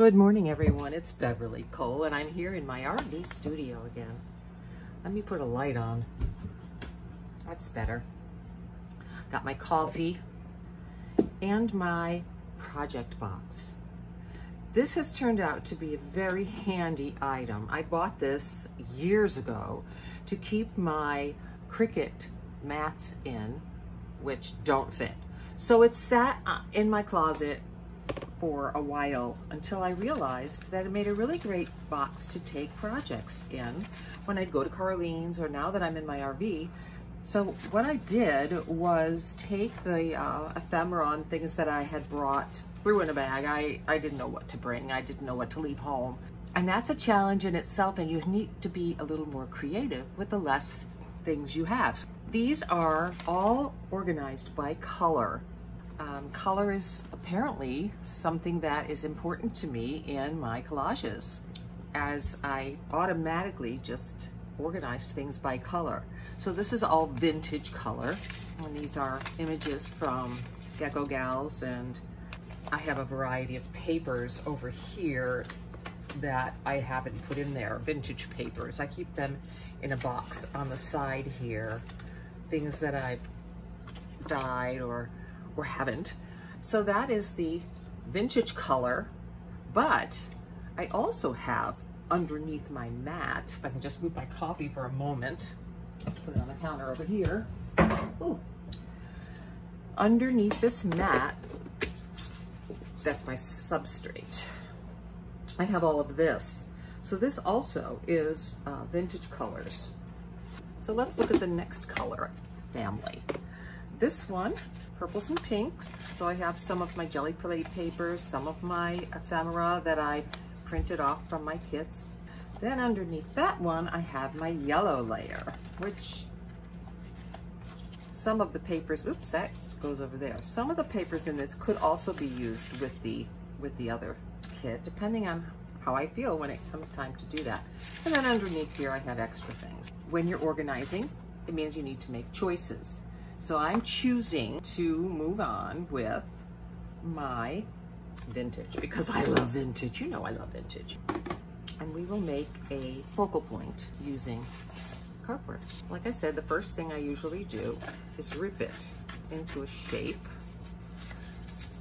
Good morning, everyone. It's Beverly Cole, and I'm here in my RV studio again. Let me put a light on. That's better. Got my coffee and my project box. This has turned out to be a very handy item. I bought this years ago to keep my Cricut mats in, which don't fit. So it sat uh, in my closet for a while until I realized that it made a really great box to take projects in when I'd go to Carlene's or now that I'm in my RV. So what I did was take the uh, ephemera and things that I had brought threw in a bag. I, I didn't know what to bring. I didn't know what to leave home. And that's a challenge in itself and you need to be a little more creative with the less things you have. These are all organized by color. Um, color is apparently something that is important to me in my collages as I automatically just organized things by color. So this is all vintage color and these are images from Gecko Galz and I have a variety of papers over here that I haven't put in there, vintage papers. I keep them in a box on the side here, things that I've dyed or, or haven't. So that is the vintage color, but I also have underneath my mat, if I can just move my coffee for a moment, let's put it on the counter over here. Ooh. Underneath this mat, that's my substrate. I have all of this. So this also is uh, vintage colors. So let's look at the next color family. This one, purples and pinks. So I have some of my jelly plate papers, some of my ephemera that I printed off from my kits. Then underneath that one, I have my yellow layer, which some of the papers, oops, that goes over there. Some of the papers in this could also be used with the, with the other kit, depending on how I feel when it comes time to do that. And then underneath here, I have extra things. When you're organizing, it means you need to make choices. So I'm choosing to move on with my vintage because I love vintage. You know I love vintage. And we will make a focal point using cardboard. Like I said, the first thing I usually do is rip it into a shape.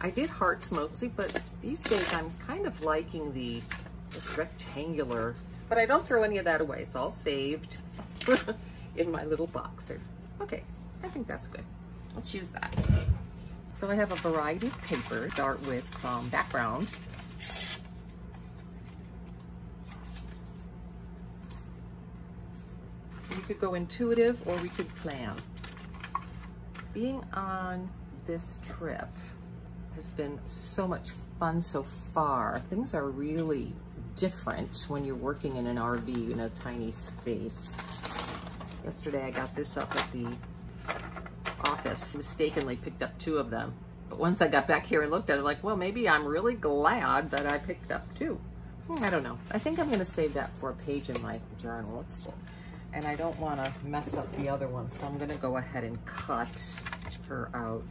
I did hearts mostly, but these days I'm kind of liking the rectangular, but I don't throw any of that away. It's all saved in my little boxer. Okay, I think that's good. Let's use that. So I have a variety of paper, start with some background We could go intuitive or we could plan. Being on this trip has been so much fun so far. Things are really different when you're working in an RV in a tiny space. Yesterday I got this up at the office, mistakenly picked up two of them. But once I got back here and looked at it, like, well, maybe I'm really glad that I picked up two. Hmm, I don't know. I think I'm gonna save that for a page in my journal. Let's and I don't want to mess up the other one, so I'm going to go ahead and cut her out.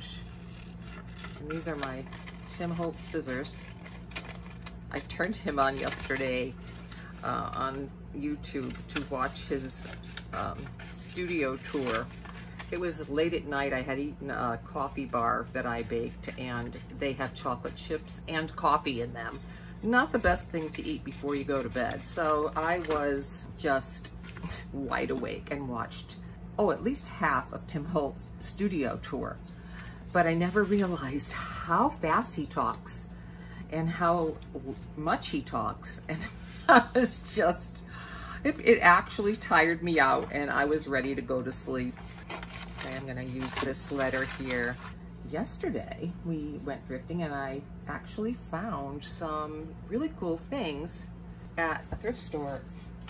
And these are my Tim Holtz scissors. I turned him on yesterday uh, on YouTube to watch his um, studio tour. It was late at night. I had eaten a coffee bar that I baked and they have chocolate chips and coffee in them. Not the best thing to eat before you go to bed. So I was just wide awake and watched, oh, at least half of Tim Holtz's studio tour. But I never realized how fast he talks and how much he talks. And I was just, it, it actually tired me out and I was ready to go to sleep. Okay, I'm gonna use this letter here. Yesterday, we went thrifting and I actually found some really cool things at a thrift store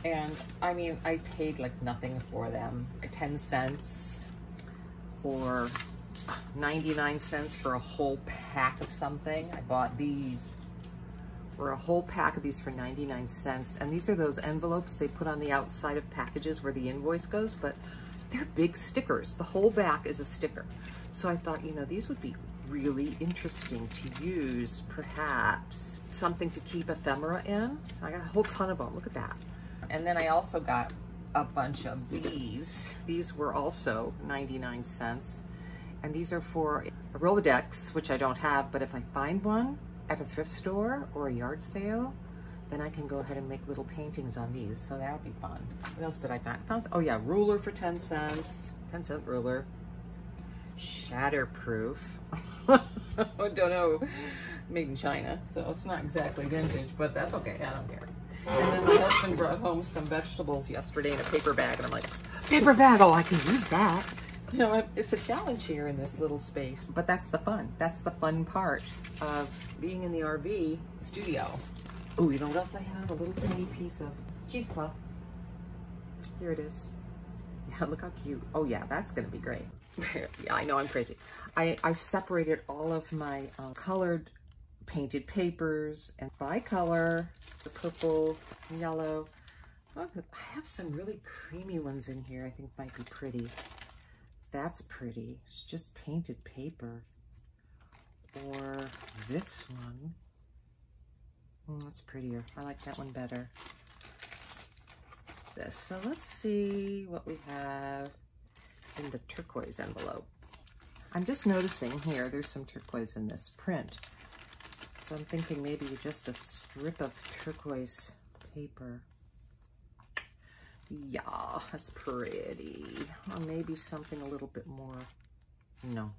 and I mean, I paid like nothing for them. 10 cents or 99 cents for a whole pack of something. I bought these for a whole pack of these for 99 cents. And these are those envelopes they put on the outside of packages where the invoice goes, but they're big stickers. The whole back is a sticker. So I thought, you know, these would be really interesting to use, perhaps. Something to keep ephemera in. So I got a whole ton of them, look at that. And then I also got a bunch of these. These were also 99 cents. And these are for a Rolodex, which I don't have, but if I find one at a thrift store or a yard sale, then I can go ahead and make little paintings on these. So that would be fun. What else did I find? found oh yeah, ruler for 10 cents. 10 cent ruler. Shatterproof. I don't know. Made in China. So it's not exactly vintage, but that's okay. I don't care. And then my husband brought home some vegetables yesterday in a paper bag. And I'm like, paper bag, oh, I can use that. You know, it's a challenge here in this little space, but that's the fun. That's the fun part of being in the RV studio. Oh, you know what else I have? A little tiny piece of cheesecloth. Here it is. Yeah, look how cute. Oh yeah, that's gonna be great. yeah, I know I'm crazy. I, I separated all of my uh, colored painted papers and by color, the purple, yellow. Oh, I have some really creamy ones in here I think might be pretty. That's pretty. It's just painted paper. Or this one. Oh, that's prettier. I like that one better. This. So let's see what we have in the turquoise envelope. I'm just noticing here, there's some turquoise in this print. So I'm thinking maybe just a strip of turquoise paper. Yeah, that's pretty. Or maybe something a little bit more, no.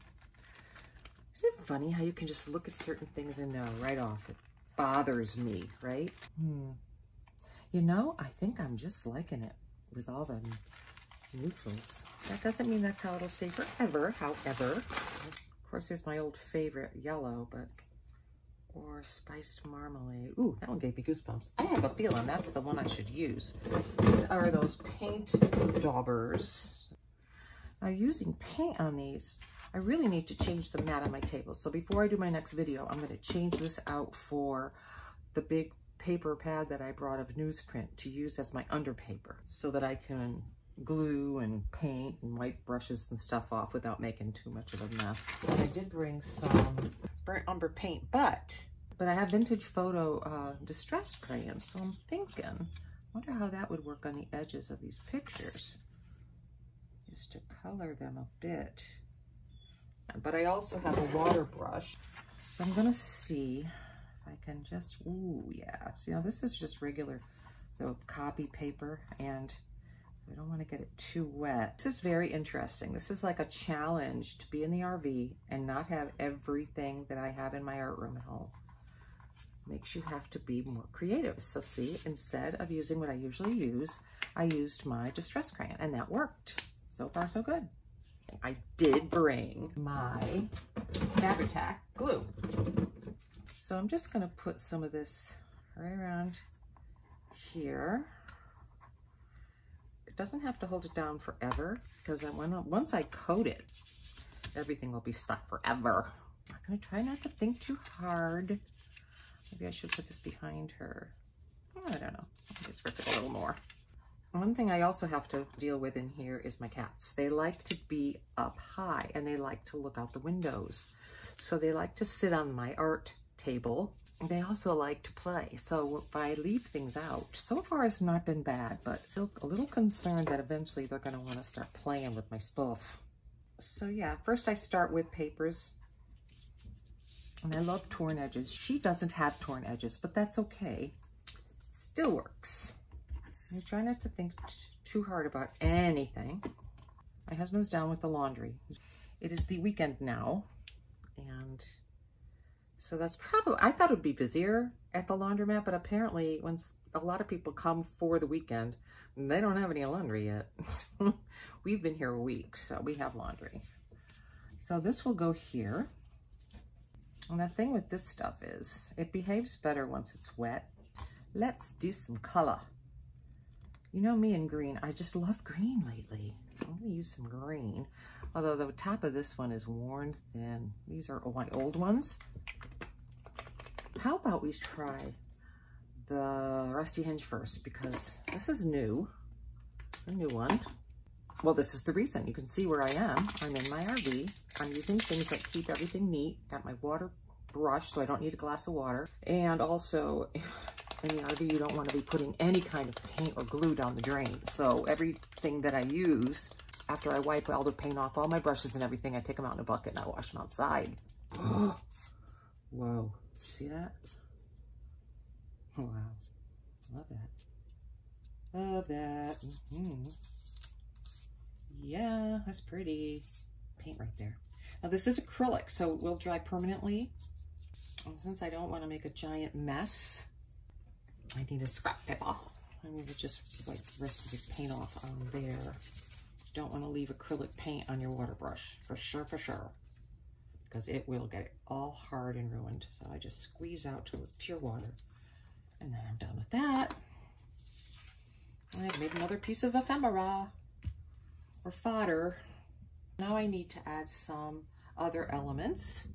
Isn't it funny how you can just look at certain things and know right off? It bothers me, right? Hmm. You know, I think I'm just liking it with all the neutrals. That doesn't mean that's how it'll stay forever, however. Of course, here's my old favorite yellow, but or spiced marmalade. Ooh, that one gave me goosebumps. I have a feeling that's the one I should use. These are those paint daubers. Now using paint on these, I really need to change the mat on my table. So before I do my next video, I'm gonna change this out for the big paper pad that I brought of newsprint to use as my underpaper so that I can glue and paint and wipe brushes and stuff off without making too much of a mess. So I did bring some burnt umber paint, but but I have vintage photo uh, distressed crayons, so I'm thinking, wonder how that would work on the edges of these pictures, to color them a bit. But I also have a water brush, so I'm gonna see if I can just, ooh, yeah. See, now this is just regular the copy paper, and we don't want to get it too wet. This is very interesting. This is like a challenge to be in the RV and not have everything that I have in my art room at home. Makes you have to be more creative. So see, instead of using what I usually use, I used my distress crayon and that worked. So far, so good. I did bring my Fabri-Tac glue. So I'm just gonna put some of this right around here It doesn't have to hold it down forever because when, once I coat it, everything will be stuck forever. I'm gonna try not to think too hard. Maybe I should put this behind her. Oh, I don't know, I'll just rip it a little more. One thing I also have to deal with in here is my cats. They like to be up high and they like to look out the windows. So they like to sit on my art table they also like to play. So if I leave things out, so far it's not been bad, but feel a little concerned that eventually they're gonna wanna start playing with my stuff. So yeah, first I start with papers. And I love torn edges. She doesn't have torn edges, but that's okay. Still works. I try not to think too hard about anything. My husband's down with the laundry. It is the weekend now, and so that's probably, I thought it would be busier at the laundromat, but apparently when a lot of people come for the weekend, they don't have any laundry yet. We've been here a week, so we have laundry. So this will go here. And the thing with this stuff is it behaves better once it's wet. Let's do some color. You know me and green. I just love green lately. I'm going to use some green. Although the top of this one is worn thin. These are my old ones. How about we try the Rusty Hinge first because this is new, a new one. Well, this is the reason. You can see where I am. I'm in my RV I'm using things that keep everything neat. Got my water brush, so I don't need a glass of water. And also, in the RV, you don't want to be putting any kind of paint or glue down the drain. So everything that I use, after I wipe all the paint off, all my brushes and everything, I take them out in a bucket and I wash them outside. Whoa, see that? Wow, love that. Love that. Mm -hmm. Yeah, that's pretty. Paint right there. Now this is acrylic, so it will dry permanently. And since I don't want to make a giant mess, I need a scrap paper. I'm going to just wipe the rest of this paint off on there. Don't want to leave acrylic paint on your water brush, for sure, for sure. Because it will get it all hard and ruined. So I just squeeze out till it's pure water. And then I'm done with that. And I've made another piece of ephemera or fodder. Now I need to add some other elements.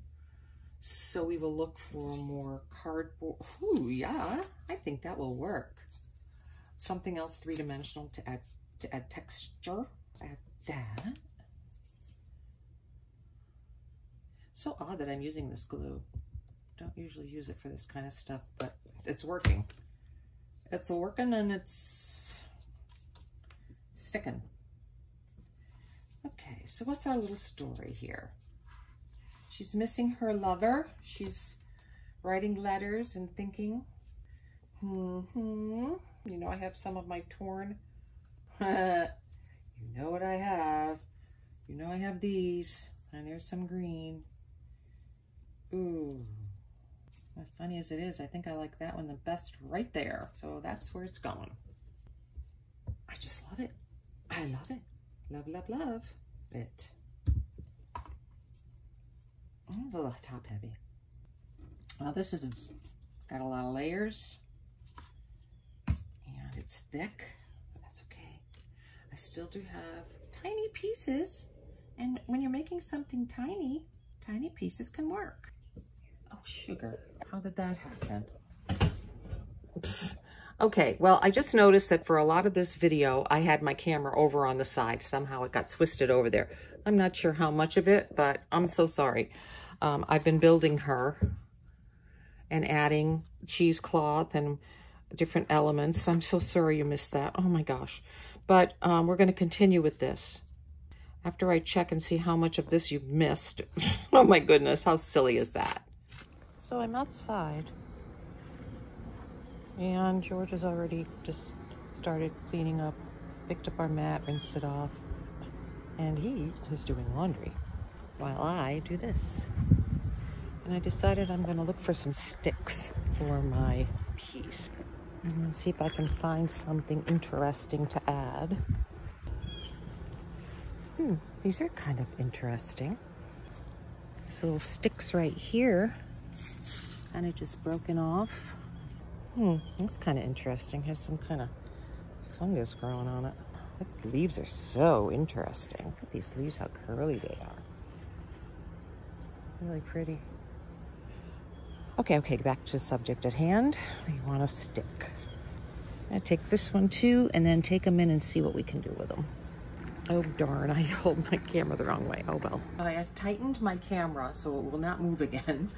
So we will look for more cardboard. Ooh, yeah, I think that will work. Something else three-dimensional to add to add texture. Add that. So odd that I'm using this glue. Don't usually use it for this kind of stuff, but it's working. It's working and it's sticking. Okay, so what's our little story here? She's missing her lover. She's writing letters and thinking. Mm hmm You know I have some of my torn. you know what I have. You know I have these. And there's some green. Ooh. As funny as it is, I think I like that one the best right there. So that's where it's going. I just love it. I love it. Love, love, love it. It's a little top heavy. Well, this is got a lot of layers and it's thick, but that's okay. I still do have tiny pieces. And when you're making something tiny, tiny pieces can work. Oh, sugar. How did that happen? Okay, well, I just noticed that for a lot of this video, I had my camera over on the side. Somehow it got twisted over there. I'm not sure how much of it, but I'm so sorry. Um, I've been building her and adding cheesecloth and different elements. I'm so sorry you missed that. Oh my gosh. But um, we're going to continue with this. After I check and see how much of this you've missed. oh my goodness, how silly is that? So I'm outside. And George has already just started cleaning up, picked up our mat, rinsed it off. And he is doing laundry while I do this. And I decided I'm going to look for some sticks for my piece. And see if I can find something interesting to add. Hmm, these are kind of interesting. These little sticks right here, kind of just broken off. Hmm, that's kind of interesting. Has some kind of fungus growing on it. These leaves are so interesting. Look at these leaves, how curly they are. Really pretty. Okay, okay, back to the subject at hand. We want a stick. I'm gonna take this one too and then take them in and see what we can do with them. Oh darn, I hold my camera the wrong way. Oh well. I have tightened my camera so it will not move again.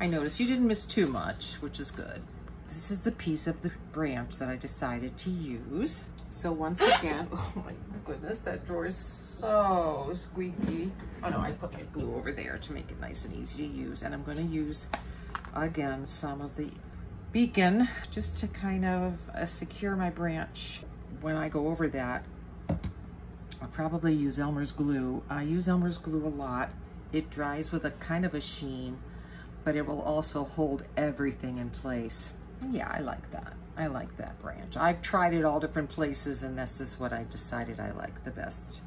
I noticed you didn't miss too much, which is good. This is the piece of the branch that I decided to use. So once again, oh my goodness, that drawer is so squeaky. Oh no, I put my glue over there to make it nice and easy to use. And I'm gonna use, again, some of the beacon just to kind of uh, secure my branch. When I go over that, I'll probably use Elmer's glue. I use Elmer's glue a lot. It dries with a kind of a sheen, but it will also hold everything in place. Yeah, I like that. I like that branch. I've tried it all different places and this is what I decided I like the best.